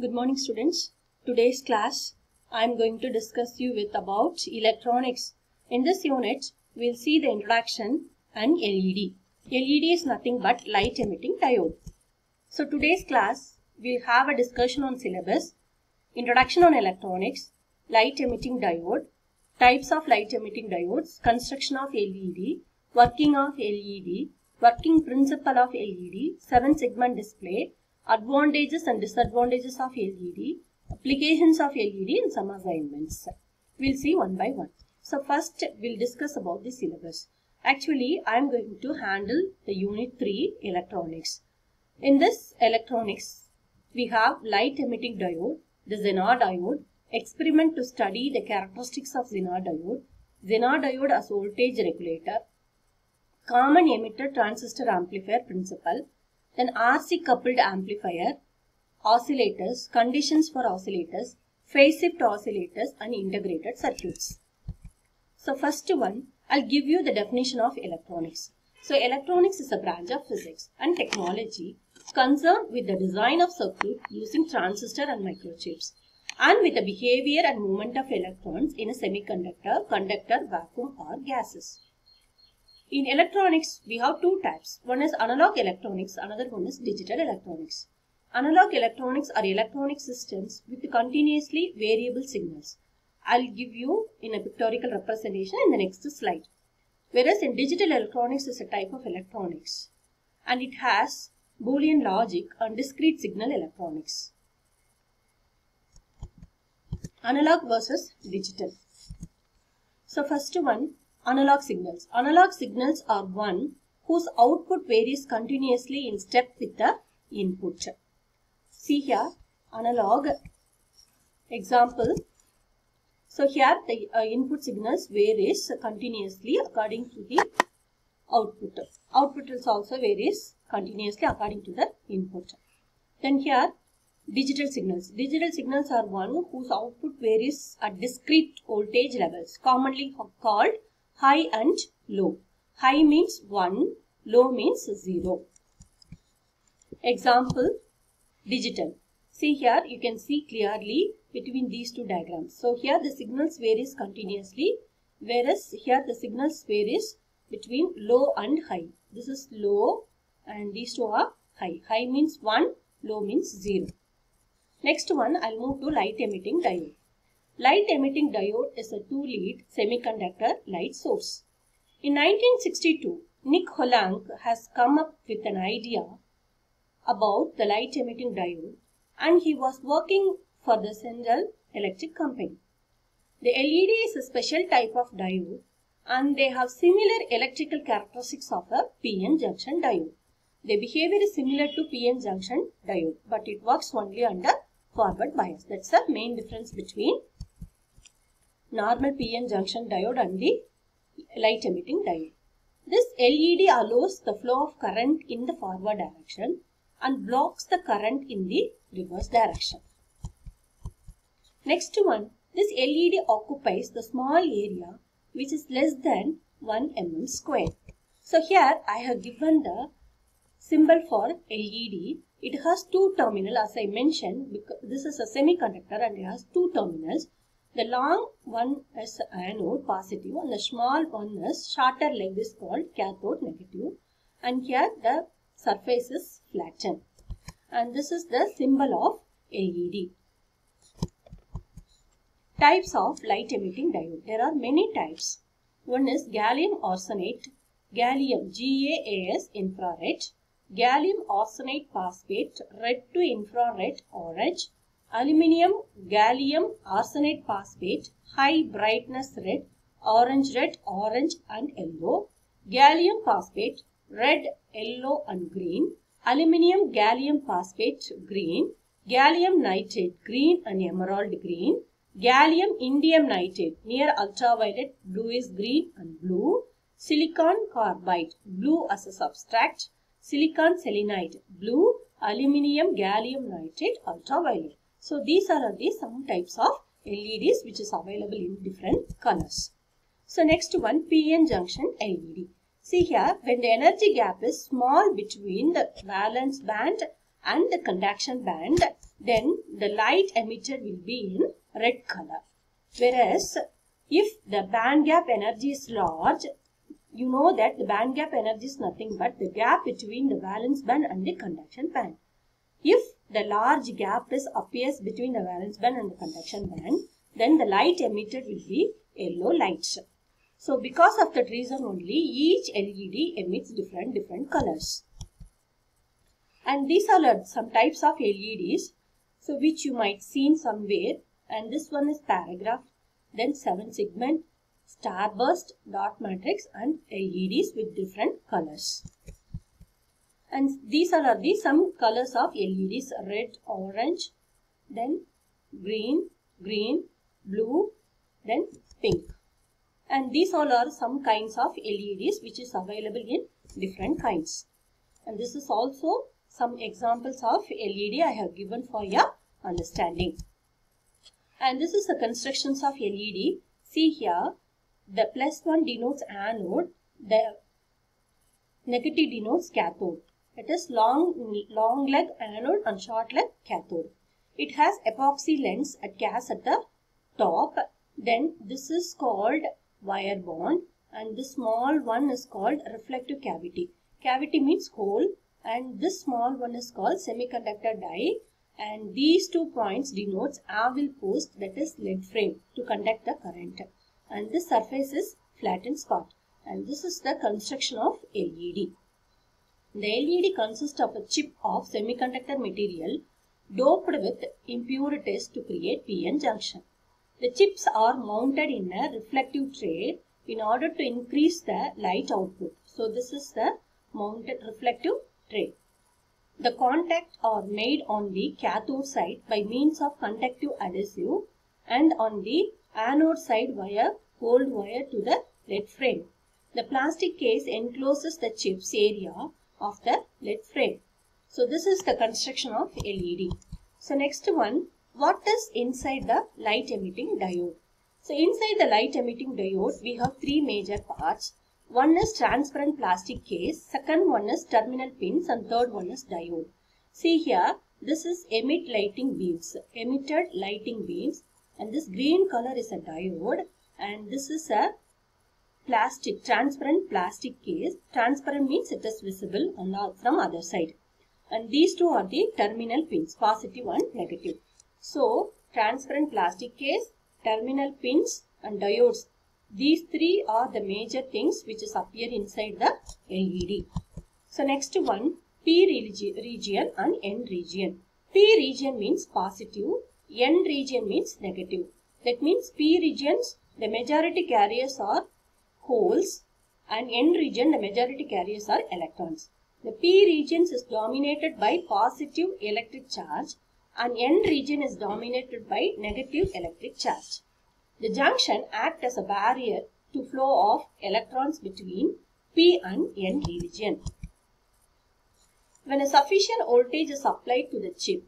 Good morning students. Today's class I am going to discuss you with about electronics. In this unit we'll see the introduction and LED. LED is nothing but light emitting diode. So today's class we'll have a discussion on syllabus, introduction on electronics, light emitting diode, types of light emitting diodes, construction of LED, working of LED, working principle of LED, 7 segment display, advantages and disadvantages of LED, applications of LED and some assignments. We'll see one by one. So first we'll discuss about the syllabus. Actually I am going to handle the unit 3 electronics. In this electronics we have light emitting diode, the Zener diode, experiment to study the characteristics of Zener diode, Zener diode as voltage regulator, common emitter transistor amplifier principle, then RC coupled amplifier, oscillators, conditions for oscillators, phase shift oscillators and integrated circuits. So first one, I'll give you the definition of electronics. So electronics is a branch of physics and technology concerned with the design of circuit using transistor and microchips and with the behavior and movement of electrons in a semiconductor, conductor, vacuum or gases. In electronics, we have two types. One is analog electronics, another one is digital electronics. Analog electronics are electronic systems with continuously variable signals. I'll give you in a pictorial representation in the next slide. Whereas in digital electronics is a type of electronics and it has Boolean logic and discrete signal electronics. Analog versus digital. So first one analog signals. Analog signals are one whose output varies continuously in step with the input. See here analog example. So here the uh, input signals varies continuously according to the output. Output is also varies continuously according to the input. Then here digital signals. Digital signals are one whose output varies at discrete voltage levels commonly called high and low. High means 1, low means 0. Example, digital. See here, you can see clearly between these two diagrams. So here the signals varies continuously, whereas here the signals varies between low and high. This is low and these two are high. High means 1, low means 0. Next one, I'll move to light emitting diode. Light emitting diode is a two-lead semiconductor light source. In 1962, Nick Holonyak has come up with an idea about the light emitting diode and he was working for the General Electric Company. The LED is a special type of diode and they have similar electrical characteristics of a PN junction diode. Their behavior is similar to PN junction diode but it works only under forward bias. That's the main difference between normal PN junction diode and the light emitting diode. This LED allows the flow of current in the forward direction and blocks the current in the reverse direction. Next one, this LED occupies the small area which is less than 1 mm square. So here I have given the symbol for LED. It has two terminals as I mentioned because this is a semiconductor and it has two terminals. The long one is anode positive and the small one is shorter leg is called cathode negative and here the surface is flattened and this is the symbol of LED. Types of light emitting diode. There are many types. One is gallium arsenide, gallium GaAs infrared, gallium arsenide phosphate red to infrared orange, aluminium gallium arsenide phosphate high brightness red, orange red, orange and yellow, gallium phosphate red, yellow and green, aluminium gallium phosphate green, gallium nitrate green and emerald green, gallium indium nitrate near ultraviolet blue is green and blue, silicon carbide blue as a substrate, silicon selenide blue, aluminium gallium nitrate ultraviolet. So these are the some types of LEDs which is available in different colors. So next one PN junction LED. See here when the energy gap is small between the valence band and the conduction band then the light emitted will be in red color. Whereas if the band gap energy is large, you know that the band gap energy is nothing but the gap between the valence band and the conduction band. If the large gap is appears between the valence band and the conduction band, then the light emitted will be yellow light. So because of that reason only, each LED emits different different colors. And these are some types of LEDs, so which you might seen somewhere. And this one is bargraph, then seven segment, starburst, dot matrix, and LEDs with different colors. And these are the some colors of LEDs, red, orange, then green, green, blue, then pink. And these all are some kinds of LEDs which is available in different kinds. And this is also some examples of LED I have given for your understanding. And this is the constructions of LED. See here, the plus one denotes anode, the negative denotes cathode. It is long, long leg anode and short leg cathode. It has epoxy lens at gas at the top. Then this is called wire bond and this small one is called reflective cavity. Cavity means hole and this small one is called semiconductor die and these two points denotes anvil post that is lead frame to conduct the current and this surface is flattened spot and this is the construction of LED. The LED consists of a chip of semiconductor material doped with impurities to create PN junction. The chips are mounted in a reflective tray in order to increase the light output. So this is the mounted reflective tray. The contacts are made on the cathode side by means of conductive adhesive and on the anode side via gold wire to the lead frame. The plastic case encloses the chips area of the lead frame. So this is the construction of LED. So next one, what is inside the light emitting diode? So inside the light emitting diode, we have three major parts. One is transparent plastic case, second one is terminal pins and third one is diode. See here, this is emit lighting beams, emitted lighting beams and this green color is a diode and this is a plastic, transparent plastic case. Transparent means it is visible from other side. And these two are the terminal pins, positive and negative. So, transparent plastic case, terminal pins and diodes. These three are the major things which is appear inside the LED. So, next one, P region and N region. P region means positive, N region means negative. That means P regions, the majority carriers are holes and N region, the majority carriers are electrons. The P region is dominated by positive electric charge and N region is dominated by negative electric charge. The junction acts as a barrier to flow of electrons between P and N region. When a sufficient voltage is applied to the chip,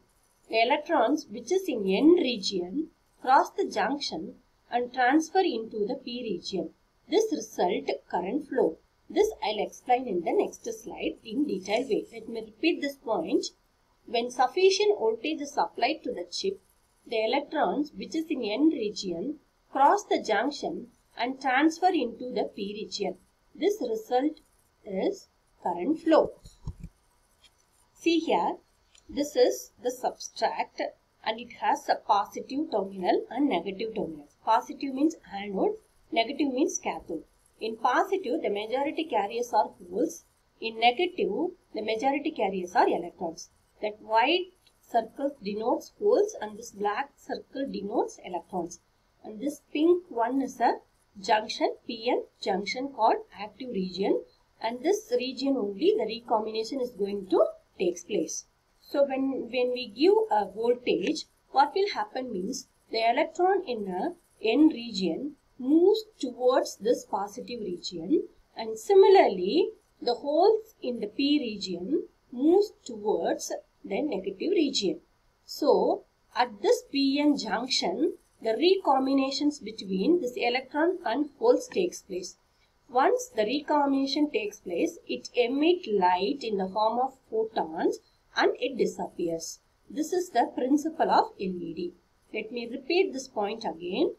the electrons which is in N region cross the junction and transfer into the P region. This result current flow. This I'll explain in the next slide in detail way. Let me repeat this point. When sufficient voltage is applied to the chip, the electrons which is in N region cross the junction and transfer into the P region. This result is current flow. See here, this is the substrate and it has a positive terminal and negative terminal. Positive means anode, negative means cathode. In positive, the majority carriers are holes. In negative, the majority carriers are electrons. That white circle denotes holes and this black circle denotes electrons. And this pink one is a junction, PN junction called active region. And this region only the recombination is going to takes place. So when, when we give a voltage, what will happen means the electron in a N region moves towards this positive region and similarly the holes in the P region moves towards the negative region. So at this PN junction the recombinations between this electron and holes takes place. Once the recombination takes place, it emits light in the form of photons and it disappears. This is the principle of LED. Let me repeat this point again.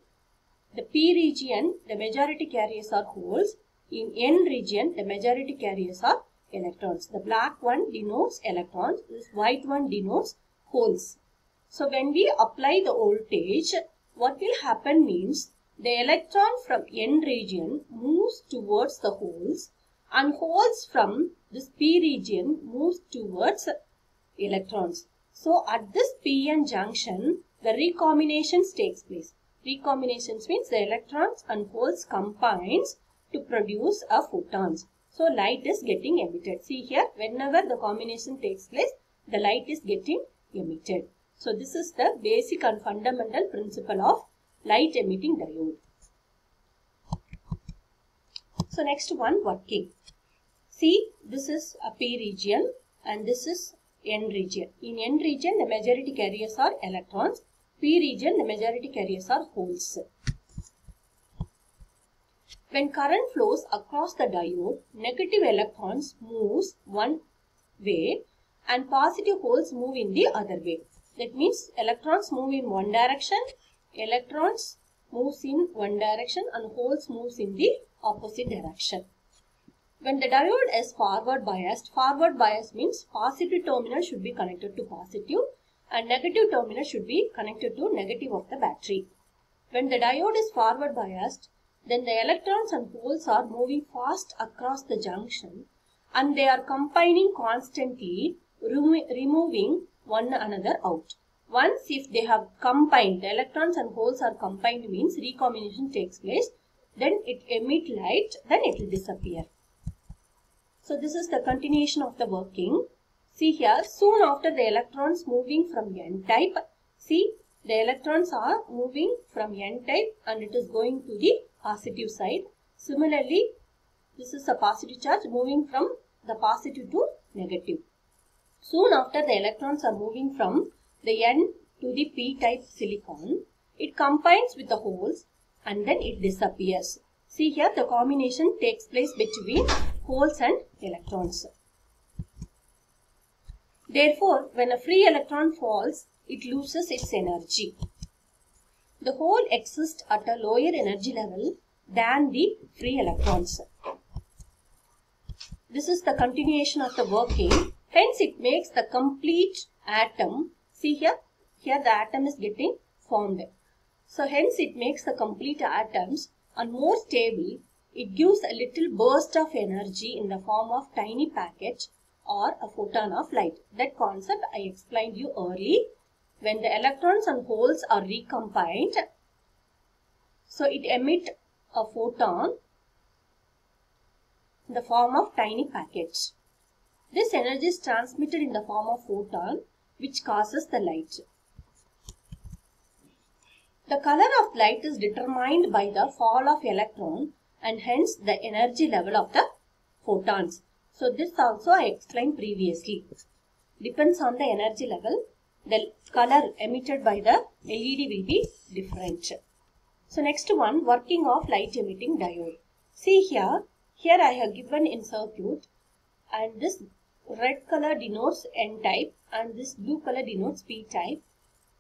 The P region, the majority carriers are holes. In N region, the majority carriers are electrons. The black one denotes electrons. This white one denotes holes. So when we apply the voltage, what will happen means the electron from N region moves towards the holes and holes from this P region moves towards electrons. So at this PN junction, the recombinations takes place. Recombinations means the electrons and holes combines to produce a photons. So light is getting emitted. See here, whenever the combination takes place, the light is getting emitted. So this is the basic and fundamental principle of light emitting diode. So next one working. See this is a P region and this is N region. In N region the majority carriers are electrons. P region the majority carriers are holes. When current flows across the diode, negative electrons moves one way and positive holes move in the other way. That means electrons move in one direction, electrons moves in one direction and holes moves in the opposite direction. When the diode is forward biased, forward bias means positive terminal should be connected to positive and negative terminal should be connected to negative of the battery. When the diode is forward biased, then the electrons and holes are moving fast across the junction and they are combining constantly, remo removing one another out. Once if they have combined, the electrons and holes are combined means recombination takes place, then it emit light, then it will disappear. So this is the continuation of the working. See here, soon after the electrons moving from n type, see the electrons are moving from n type and it is going to the positive side. Similarly, this is a positive charge moving from the positive to negative. Soon after the electrons are moving from the N to the P-type silicon, it combines with the holes and then it disappears. See here the combination takes place between holes and electrons. Therefore, when a free electron falls, it loses its energy. The hole exists at a lower energy level than the free electrons. This is the continuation of the working. Hence, it makes the complete atom. See here, here the atom is getting formed. So, hence it makes the complete atoms and more stable. It gives a little burst of energy in the form of tiny packet or a photon of light. That concept I explained you early. When the electrons and holes are recombined, so it emit a photon in the form of tiny packets. This energy is transmitted in the form of photon which causes the light. The color of light is determined by the fall of electron and hence the energy level of the photons. So this also I explained previously. Depends on the energy level, the color emitted by the LED will be different. So next one, working of light emitting diode. See here, here I have given in circuit and this red color denotes N type and this blue color denotes P type.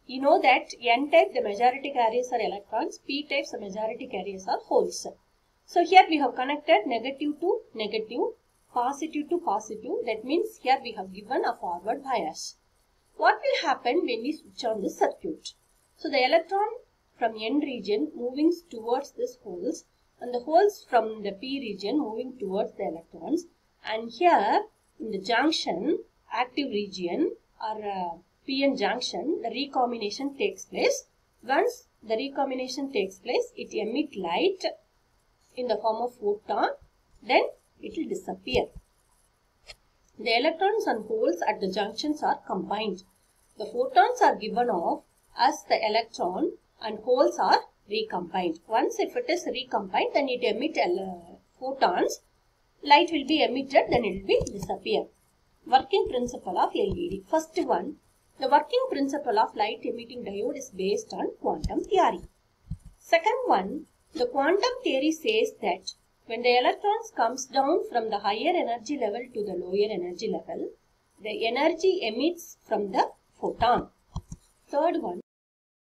You know that N type the majority carriers are electrons, P types the majority carriers are holes. So here we have connected negative to negative, positive to positive. That means here we have given a forward bias. What will happen when we switch on this circuit? So the electron from N region moving towards this holes and the holes from the P region moving towards the electrons and here in the junction active region or uh, PN junction the recombination takes place. Once the recombination takes place it emit light in the form of photon then it will disappear. The electrons and holes at the junctions are combined. The photons are given off as the electron and holes are recombined. Once if it is recombined, then it emit uh, photons. Light will be emitted, then it will be disappear. Working principle of LED. First one, the working principle of light emitting diode is based on quantum theory. Second one, the quantum theory says that when the electrons comes down from the higher energy level to the lower energy level, the energy emits from the photon. Third one,